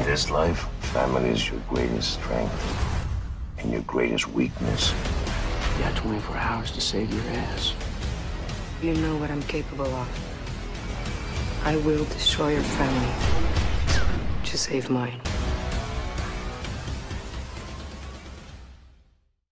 In this life, family is your greatest strength and your greatest weakness. You got 24 hours to save your ass. You know what I'm capable of. I will destroy your family to save mine.